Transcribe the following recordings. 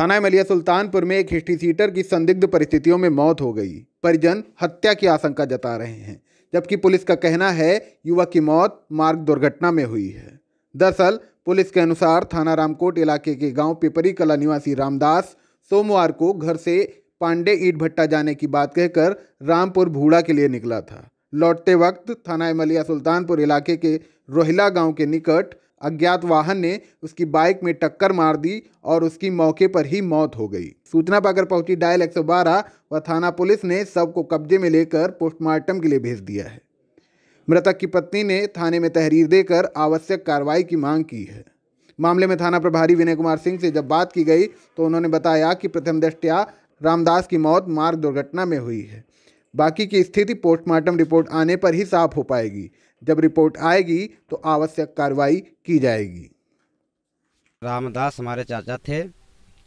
थाना मलिया सुल्तानपुर में एक हिस्ट्री सीटर की संदिग्ध परिस्थितियों में मौत हो गई। परिजन हत्या की आशंका जता रहे हैं, जबकि पुलिस का कहना है, युवक की मौत मार्ग दुर्घटना में हुई है। दरअसल, पुलिस के अनुसार थाना रामकोट इलाके के गाँव पिपरी कला निवासी रामदास सोमवार को घर से पांडे ईट भट्टा जाने की बात कहकर रामपुर भूड़ा के लिए निकला था। लौटते वक्त थाना मलिया सुल्तानपुर इलाके के रोहिला गाँव के निकट अज्ञात वाहन ने उसकी बाइक में टक्कर मार दी और उसकी मौके पर ही मौत हो गई। सूचना पाकर पहुँची डायल 112 व थाना पुलिस ने शव को कब्जे में लेकर पोस्टमार्टम के लिए भेज दिया है। मृतक की पत्नी ने थाने में तहरीर देकर आवश्यक कार्रवाई की मांग की है। मामले में थाना प्रभारी विनय कुमार सिंह से जब बात की गई तो उन्होंने बताया कि प्रथम दृष्टया रामदास की मौत मार्ग दुर्घटना में हुई है। बाकी की स्थिति पोस्टमार्टम रिपोर्ट आने पर ही साफ़ हो पाएगी। जब रिपोर्ट आएगी तो आवश्यक कार्रवाई की जाएगी। रामदास हमारे चाचा थे।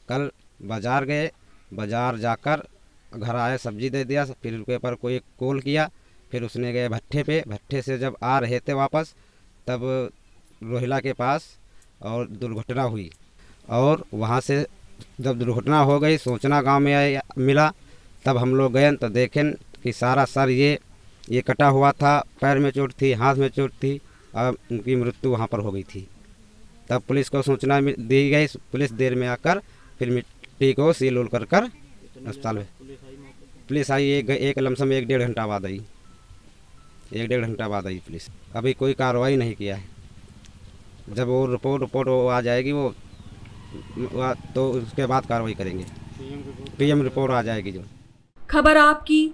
कल बाज़ार गए। बाज़ार जाकर घर आए, सब्ज़ी दे दिया, फिर उनके पर कोई कॉल किया। फिर उसने गए भट्ठे पे। भट्ठे से जब आ रहे थे वापस, तब रोहिला के पास और दुर्घटना हुई। और वहाँ से जब दुर्घटना हो गई, सोचना गाँव में आया, मिला, तब हम लोग गए तो देखें कि सारा सर ये ये कटा हुआ था, पैर में चोट थी, हाथ में चोट थी और उनकी मृत्यु वहाँ पर हो गई थी। तब पुलिस को सूचना दी गई, पुलिस देर में आकर फिर मिट्टी को सील उल कर कर अस्पताल में। पुलिस आई, एक एक लमसम एक डेढ़ घंटा बाद आई। एक डेढ़ घंटा बाद आई पुलिस। अभी कोई कार्रवाई नहीं किया है। जब वो रिपोर्ट रिपोर्ट वो आ जाएगी वो तो उसके बाद कार्रवाई करेंगे। पीएम रिपोर्ट आ जाएगी जो। खबर आपकी